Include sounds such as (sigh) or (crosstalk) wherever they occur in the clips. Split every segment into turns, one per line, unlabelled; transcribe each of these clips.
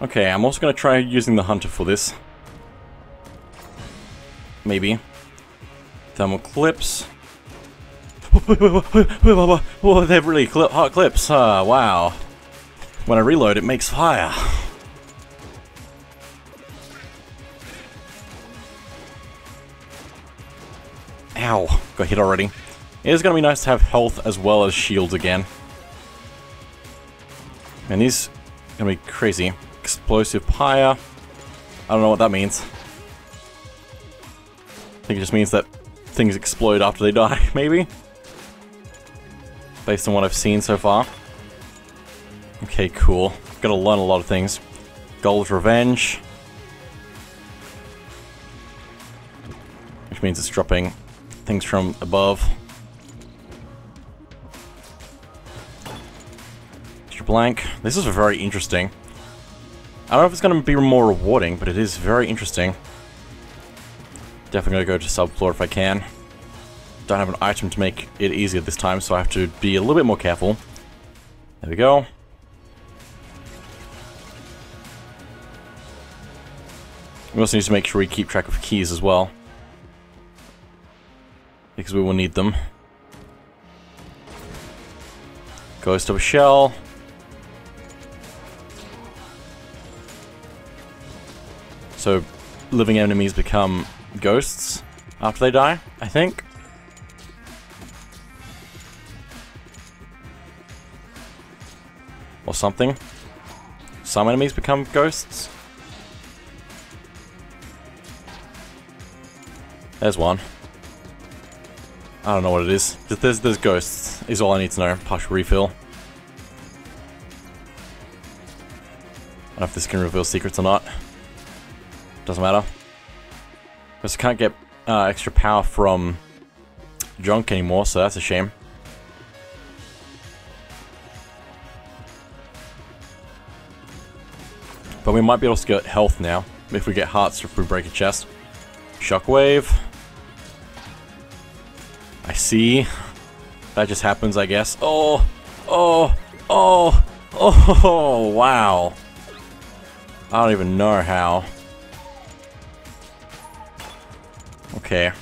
Okay, I'm also to try using the Hunter for this. Maybe. Thermal clips. (laughs) Oh, they're really cli hot clips. Ah, wow. When I reload, it makes fire. Ow. Got hit already. It is going to be nice to have health as well as shields again. And these are going to be crazy. Explosive pyre. I don't know what that means. I think it just means that things explode after they die, (laughs) maybe? Based on what I've seen so far. Okay, cool. Gotta learn a lot of things. Gull's Revenge. Which means it's dropping things from above. Blank. This is very interesting. I don't know if it's going to be more rewarding, but it is very interesting. Definitely going to go to subfloor if I can. Don't have an item to make it easier this time, so I have to be a little bit more careful. There we go. We also need to make sure we keep track of keys as well. Because we will need them. Ghost of a shell. So, living enemies become ghosts after they die, I think. Or something. Some enemies become ghosts. There's one. I don't know what it is. There's, there's ghosts, is all I need to know. Partial refill. I don't know if this can reveal secrets or not. Doesn't matter. Because I can't get uh, extra power from junk anymore, so that's a shame. But we might be able to get health now, if we get hearts if we break a chest. Shockwave. I see. That just happens, I guess. Oh! Oh! Oh! Oh! (laughs) Wow. I don't even know how. Okay.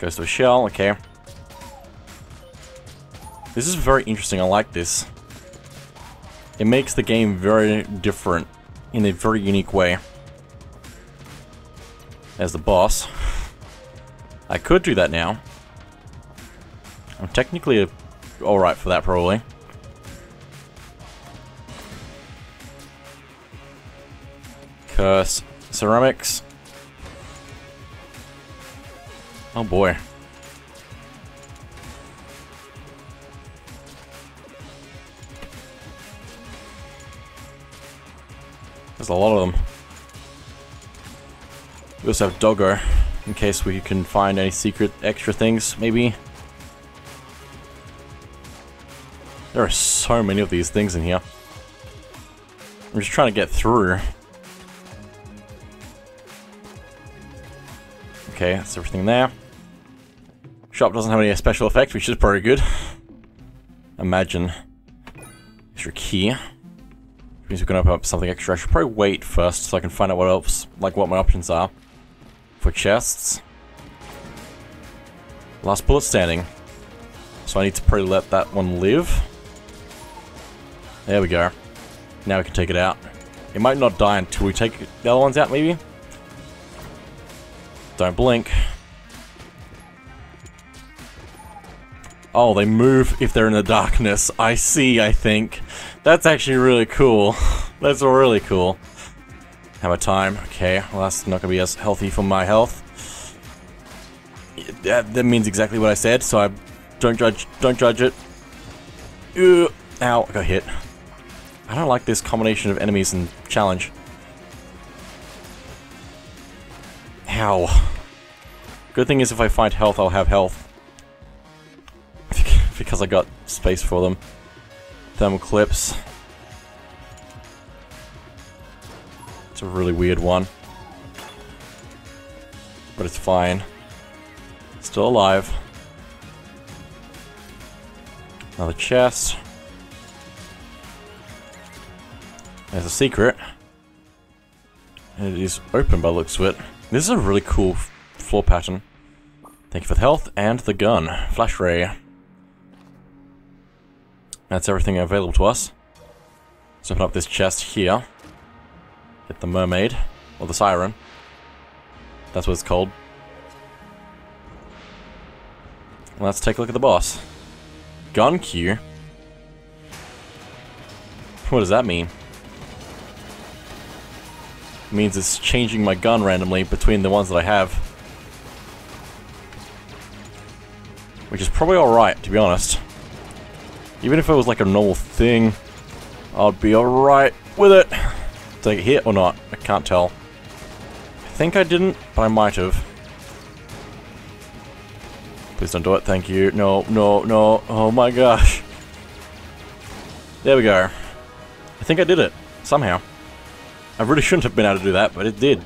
Goes to a shell, okay. This is very interesting, I like this. It makes the game very different in a very unique way. As the boss. I could do that now. I'm technically alright for that, probably. Curse. Ceramics. Oh boy. There's a lot of them. We also have Doggo, in case we can find any secret extra things, maybe. There are so many of these things in here. I'm just trying to get through. Okay, that's everything there. Shop doesn't have any special effect, which is pretty good. Imagine. Extra key means we can open up something extra. I should probably wait first so I can find out what else, like what my options are for chests. Last bullet standing. So I need to probably let that one live. There we go. Now we can take it out. It might not die until we take the other ones out, maybe? Don't blink. Oh, they move if they're in the darkness. I see, I think. That's actually really cool. (laughs) That's really cool. Hammer time. Okay, well that's not gonna be as healthy for my health. That, that means exactly what I said, so I don't judge don't judge it. Ew, ow, I got hit. I don't like this combination of enemies and challenge. Ow. Good thing is if I find health, I'll have health. Because I got space for them. Thermal clips. It's a really weird one. But it's fine. Still alive. Another chest. There's a secret. And it is open by the looks of it. This is a really cool floor pattern. Thank you for the health and the gun. Flash ray. That's everything available to us. Let's open up this chest here. Get the mermaid. Or the siren. That's what it's called. Let's take a look at the boss. Gun queue. What does that mean? It means it's changing my gun randomly between the ones that I have. Which is probably alright, to be honest. Even if it was like a normal thing, I'd be alright with it. Did I get hit or not? I can't tell. I think I didn't, but I might have. Please don't do it, thank you. No, no, no. Oh my gosh. There we go. I think I did it. Somehow. I really shouldn't have been able to do that, but it did.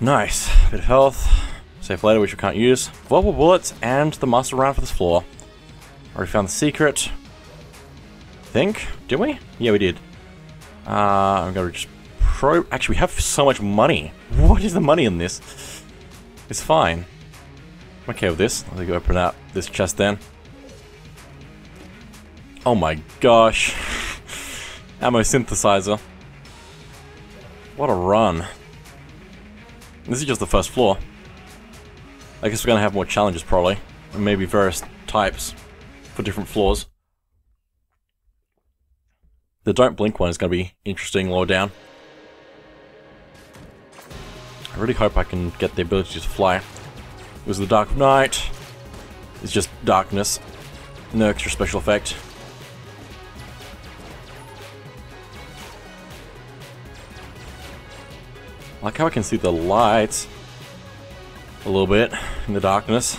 Nice. Bit of health. Safe later, which we can't use. Vulnerable bullets and the master round for this floor. Already found the secret. Think? Did we? Yeah, we did. Uh, I'm gonna just pro- Actually, we have so much money. What is the money in this? It's fine. I'm okay with this. Me go open up this chest then. Oh my gosh. (laughs) Ammo synthesizer. What a run. This is just the first floor. I guess we're gonna have more challenges probably. And maybe various types for different floors. The don't blink one is gonna be interesting lower down. I really hope I can get the ability to fly. It was the Dark Knight. It's just darkness. No extra special effect. I like how I can see the lights a little bit in the darkness.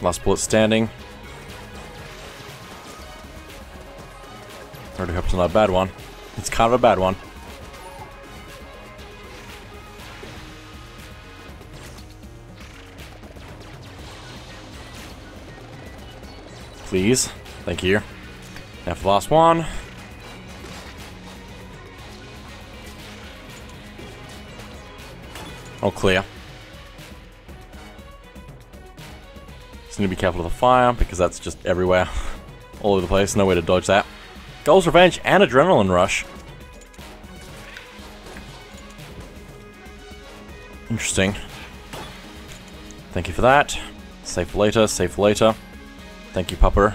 Last bullet standing. Already hope it's not a bad one. It's kind of a bad one. Please. Thank you. Now for the last one. All clear. Need to be careful with the fire, because that's just everywhere. (laughs) All over the place, no way to dodge that. Gull's Revenge and Adrenaline Rush. Interesting. Thank you for that. Safe later, safe later. Thank you, Pupper.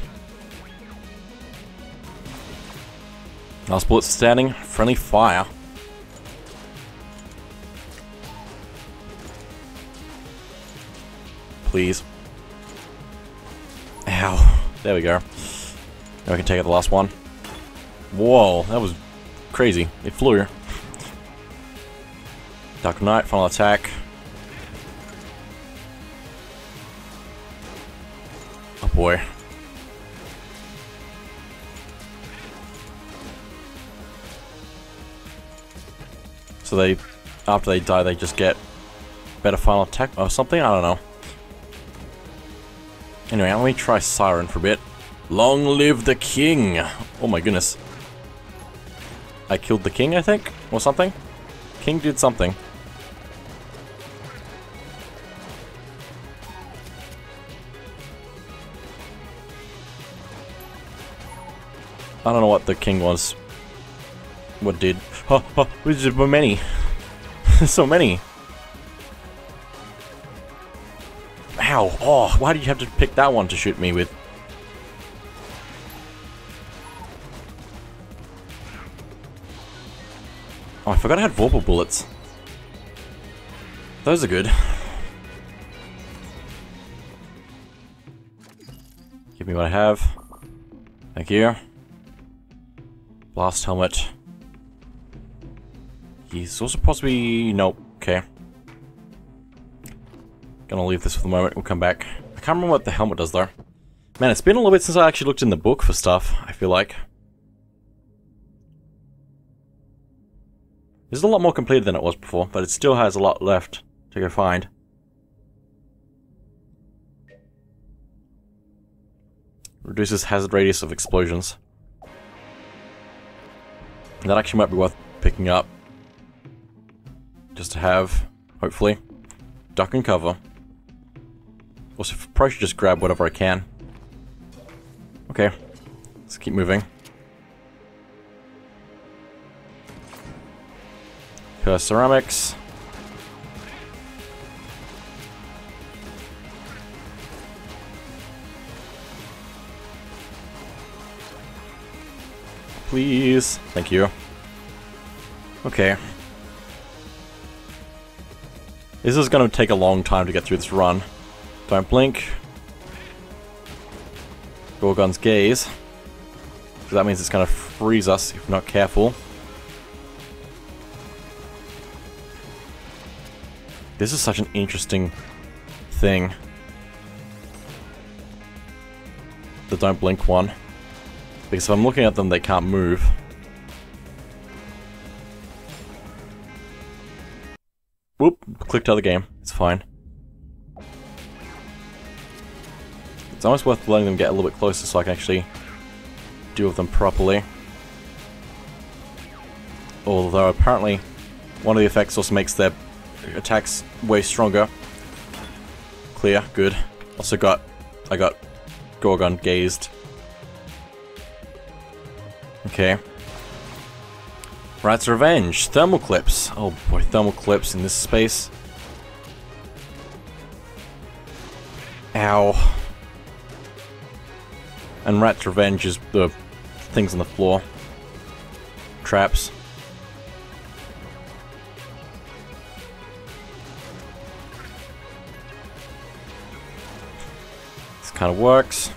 Last bullet standing. Friendly fire. Please. There we go. Now we can take out the last one. Whoa, that was crazy. It flew. Here. Dark Knight, final attack. Oh boy. So they, after they die, they just get better final attack or something? I don't know. Anyway, let me try Siren for a bit. Long live the king! Oh my goodness. I killed the king, I think? Or something? King did something. I don't know what the king was. What did. Oh, (laughs) oh, there's so many. (laughs) so many. Ow. Oh, why did you have to pick that one to shoot me with? Oh, I forgot I had Vorpal bullets. Those are good. Give me what I have. Thank you. Blast helmet. He's also possibly... Nope. Okay. Gonna leave this for the moment. We'll come back. I can't remember what the helmet does, though. Man, it's been a little bit since I actually looked in the book for stuff, I feel like. This is a lot more completed than it was before, but it still has a lot left to go find. Reduces hazard radius of explosions. That actually might be worth picking up. Just to have, hopefully. Duck and cover. Also, probably should just grab whatever I can. Okay. Let's keep moving. Curse ceramics. Please. Thank you. Okay. This is going to take a long time to get through this run. Don't blink. Gorgon's gaze. So that means it's going to freeze us if not careful. This is such an interesting thing. The don't blink one. Because if I'm looking at them, they can't move. Whoop, clicked out of the game. It's fine. It's almost worth letting them get a little bit closer so I can actually deal with them properly. Although apparently one of the effects also makes their attacks way stronger. Clear, good. Also got, I got Gorgon gazed. Okay. Rat's Revenge. Thermal clips. Oh boy, thermal clips in this space. Ow. And Rat's Revenge is the things on the floor. Traps. This kind of works.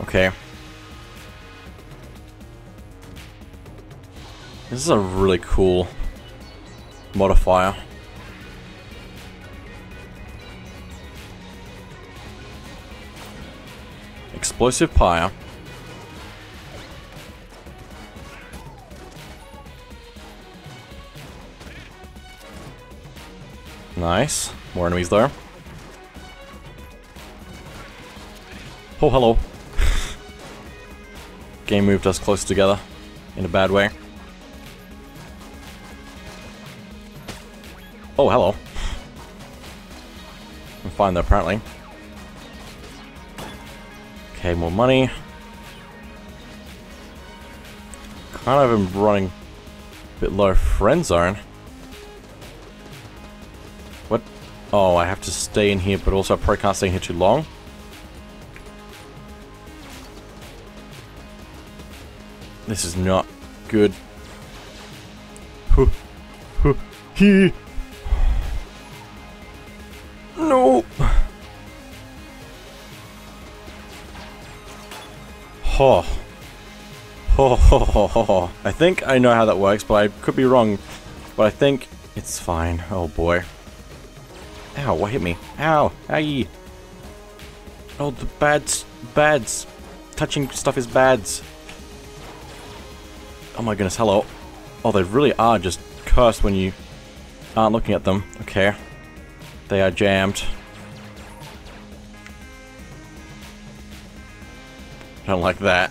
Okay. This is a really cool modifier. Explosive pyre. Nice. More enemies there. Oh, hello (laughs) game moved us closer together in a bad way. Oh, hello. (laughs) I'm fine though, apparently. Okay, more money. Kind of am running a bit low friend zone. What? Oh, I have to stay in here, but also I probably can't stay in here too long. This is not good. Ho. Ho, ho, ho, ho. I think I know how that works, but I could be wrong. But I think it's fine. Oh boy. Ow, what hit me? Ow, owie. Oh, the bads, bads. Touching stuff is bads. Oh my goodness, hello. Oh, they really are just cursed when you aren't looking at them. Okay. They are jammed. Don't like that.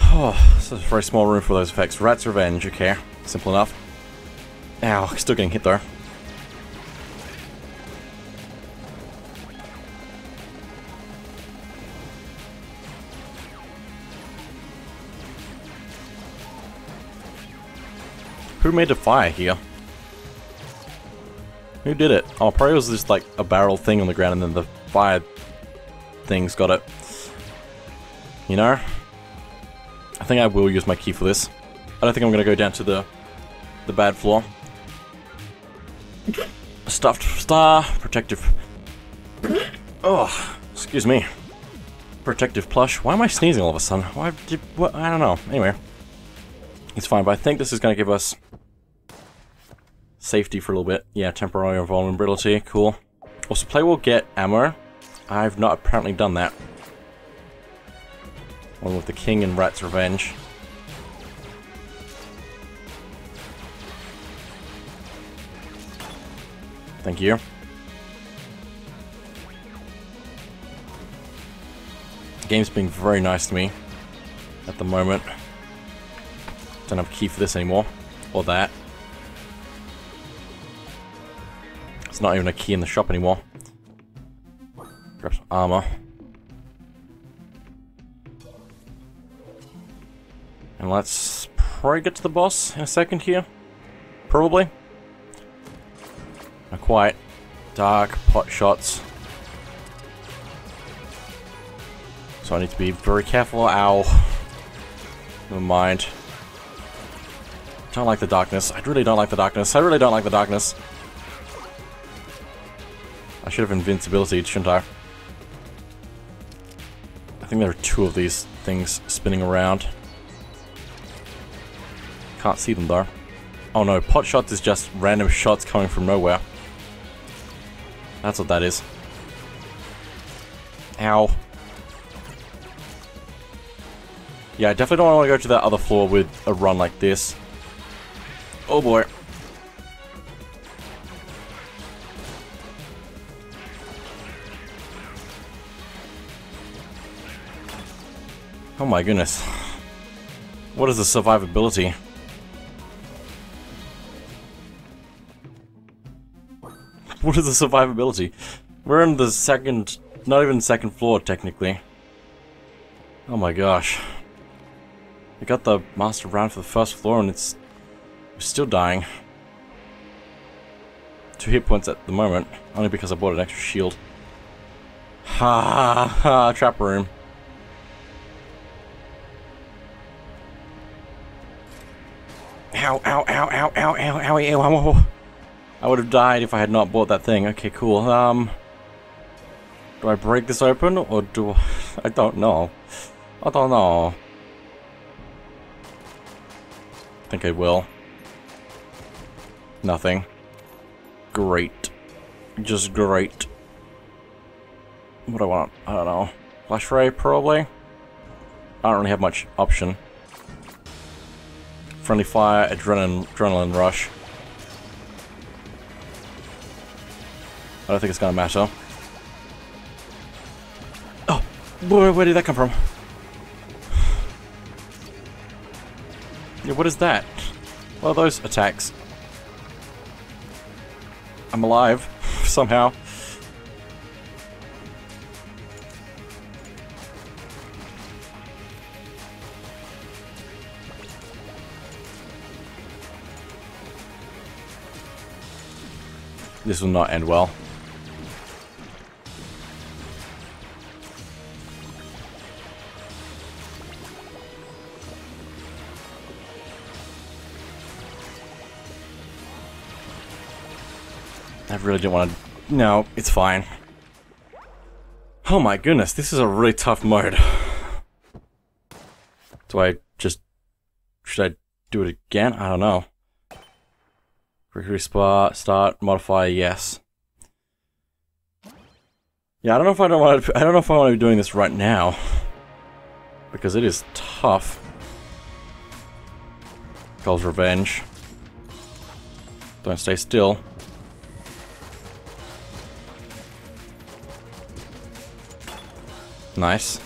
Oh, is a very small room for those effects. Rat's Revenge, okay. Simple enough. Ow, still getting hit though. Who made a fire here? Who did it? Oh, probably was just like a barrel thing on the ground and then the fire things got it. You know? I think I will use my key for this. I don't think I'm to go down to the the bad floor. Stuffed star, protective. Oh, excuse me. Protective plush. Why am I sneezing all of a sudden? Why did, what? I don't know. Anyway. It's fine, but I think this is to give us safety for a little bit. Yeah, temporary vulnerability, cool. Also, play will get ammo. I've not apparently done that. One with the King and Rat's Revenge. Thank you. The game's being very nice to me at the moment. Don't have a key for this anymore. Or that. It's not even a key in the shop anymore. Grab some armor. And let's probably get to the boss in a second here. Probably. Not quite. Dark pot shots. So I need to be very careful. Ow. Never mind. Don't like the darkness. I really don't like the darkness. I really don't like the darkness. I should have invincibility, shouldn't I? I think there are two of these things spinning around. Can't see them though. Oh no, pot shots is just random shots coming from nowhere. That's what that is. Ow. Yeah, I definitely don't want to go to that other floor with a run like this. Oh boy. Oh my goodness. What is the survivability? What is the survivability? We're in the second, not even second floor technically. Oh my gosh. I got the master round for the first floor and it's still dying. Two hit points at the moment, only because I bought an extra shield. Ha ha ha, trap room. Ow, ow, ow, ow, ow, ow, ow, ow, ow, ow. I would have died if I had not bought that thing. Okay, cool. Um, do I break this open or do I... (laughs) I don't know. I don't know. I think I will. Nothing. Great. Just great. What do I want? I don't know. Flash ray, probably? I don't really have much option. Friendly fire, adrenaline, adrenaline rush. I don't think it's gonna matter. Oh, boy, where did that come from? Yeah, what is that? What are those attacks? I'm alive, (laughs) somehow. This will not end well. I really didn't want to... No, it's fine. Oh my goodness, this is a really tough mode. (sighs) Do I just... Should I do it again? I don't know. Quick spot, start, modify, yes. Yeah, I don't know if I don't want to, I don't know if I want to be doing this right now. Because it is tough. Gull's revenge. Don't stay still. Nice.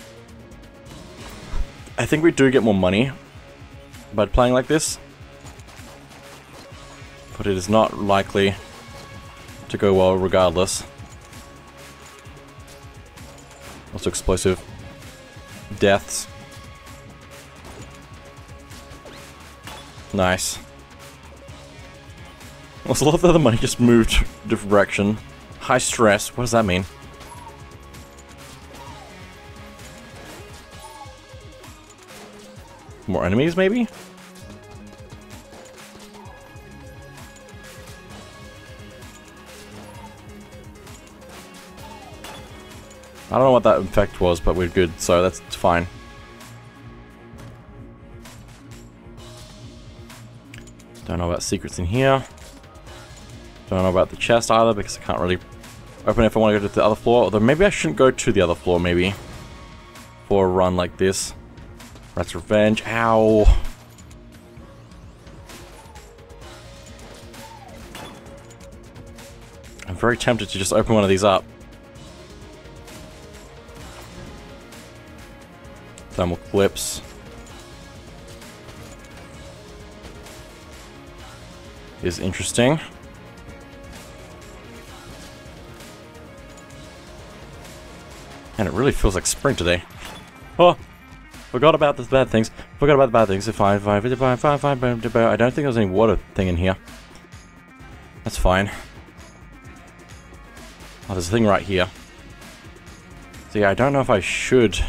I think we do get more money by playing like this. But it is not likely to go well regardless. Also explosive deaths. Nice. Also love that the money just moved different direction. High stress, what does that mean? More enemies, maybe? I don't know what that effect was, but we're good, so that's fine. Don't know about secrets in here. Don't know about the chest either, because I can't really open it if I want to go to the other floor. Although maybe I shouldn't go to the other floor, maybe. For a run like this. Rat's Revenge. Ow. I'm very tempted to just open one of these up. Thermal clips. Is interesting. And it really feels like spring today. Oh! Forgot about the bad things. Forgot about the bad things. I, if I, if I, if I, don't think there's any water thing in here. That's fine. Oh, there's a thing right here. Yeah, I don't know if I should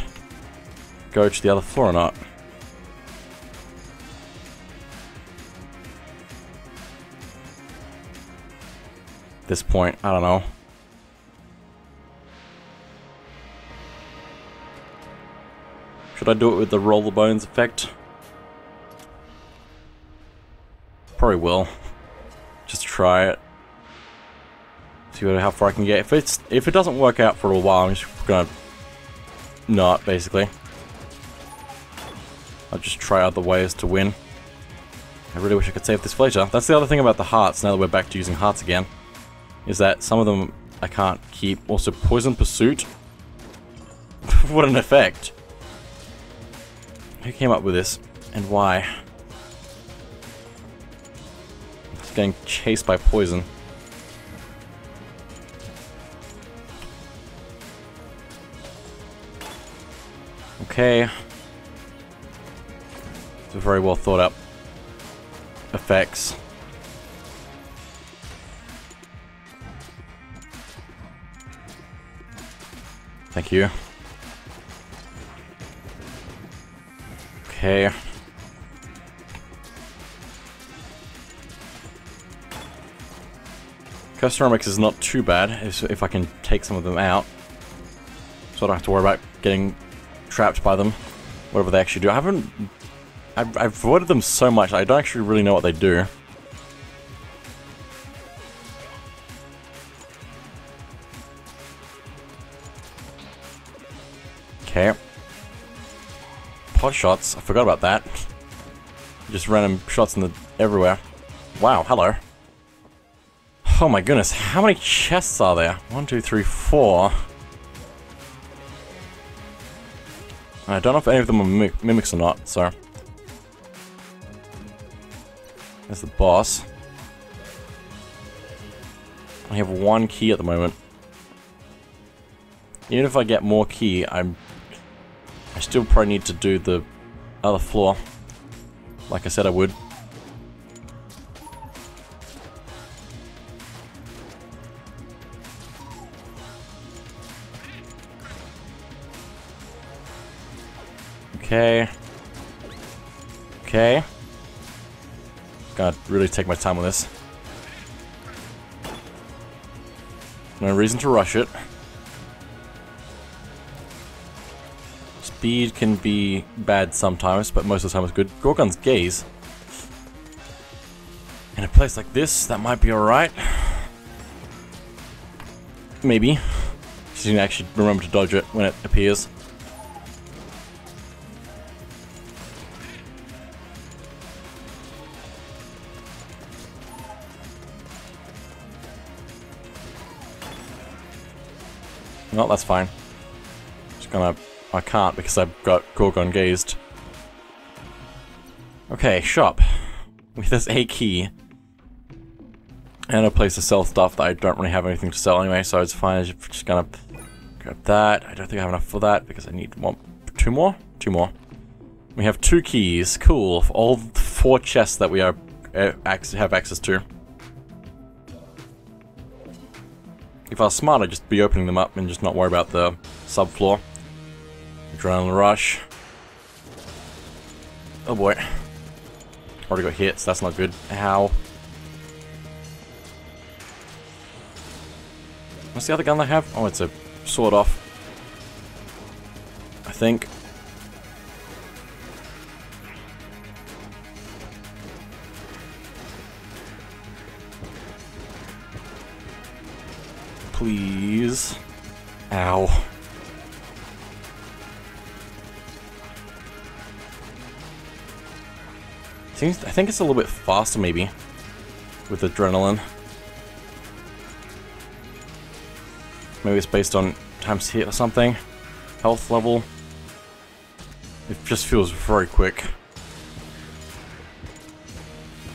go to the other floor or not. At this point, I don't know. Should I do it with the roller bones effect? Probably will. Just try it. See how far I can get. If it's if it doesn't work out for a while, I'm just gonna not basically. I'll just try other ways to win. I really wish I could save this later. That's the other thing about the hearts, now that we're back to using hearts again. Is that some of them I can't keep. Also, Poison Pursuit. (laughs) what an effect. Who came up with this? And why? It's getting chased by poison. Okay. Very well thought up effects. Thank you. Okay. Customics is not too bad if I can take some of them out. So I don't have to worry about getting trapped by them. Whatever they actually do. I haven't... I've, I've avoided them so much, I don't actually really know what they do. Okay pot shots. I forgot about that. Just random shots in the everywhere. Wow, hello. Oh my goodness, how many chests are there? One, two, three, four. I don't know if any of them are mim mimics or not, so... the boss. I have one key at the moment. Even if I get more key, I'm I still probably need to do the other floor. Like I said I would. Okay. Okay. Gotta really take my time with this. No reason to rush it. Speed can be bad sometimes, but most of the time it's good. Gorgon's Gaze. In a place like this, that might be alright. Maybe. Just need to actually remember to dodge it when it appears. No, that's fine. Just gonna I can't because I've got Gorgon gazed. Okay, shop. (laughs) With this A key. And a place to sell stuff that I don't really have anything to sell anyway, so it's fine. I'm just gonna grab that. I don't think I have enough for that because I need one, two more? Two more. We have two keys. Cool. For all four chests that we are uh, have access to. If I was smart, I'd just be opening them up and just not worry about the subfloor. Adrenaline rush. Oh boy. Already got hits, that's not good. How? What's the other gun I have? Oh, it's a sawed-off. I think. Please. Ow. Seems, I think it's a little bit faster maybe with adrenaline. Maybe it's based on times hit or something. Health level. It just feels very quick.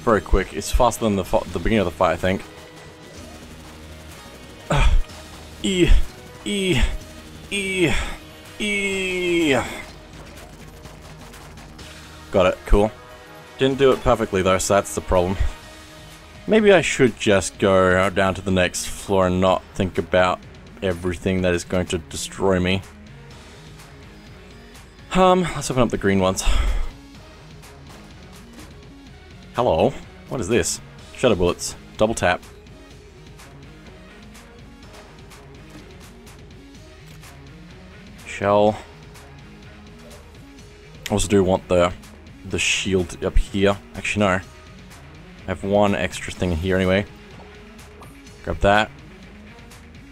Very quick. It's faster than the, the beginning of the fight, I think. E, E, E, E. Got it, cool. Didn't do it perfectly though, so that's the problem. Maybe I should just go down to the next floor and not think about everything that is going to destroy me. Um, let's open up the green ones. Hello? What is this? Shadow bullets. Double tap. Shell. Also do want the the shield up here. Actually, no. I have one extra thing here anyway. Grab that.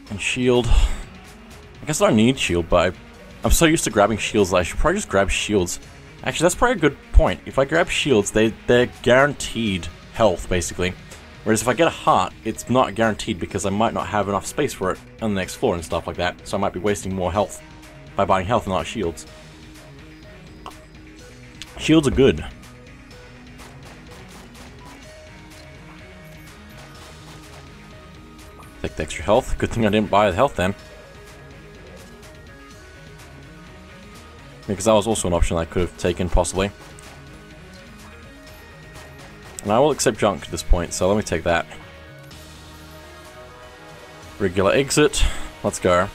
And shield. I guess I don't need shield, but I, I'm so used to grabbing shields that I should probably just grab shields. Actually, that's probably a good point. If I grab shields, they, they're guaranteed health, basically. Whereas if I get a heart, it's not guaranteed because I might not have enough space for it on the next floor and stuff like that. So I might be wasting more health by buying health and not shields. Shields are good. Take the extra health. Good thing I didn't buy the health then. Because that was also an option I could have taken, possibly. And I will accept junk at this point, so let me take that. Regular exit. Let's go.